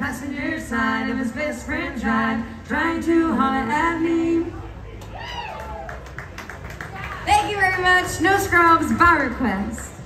passenger side of his best friend's ride, trying to holler at me. Thank you very much. No Scrubs by request.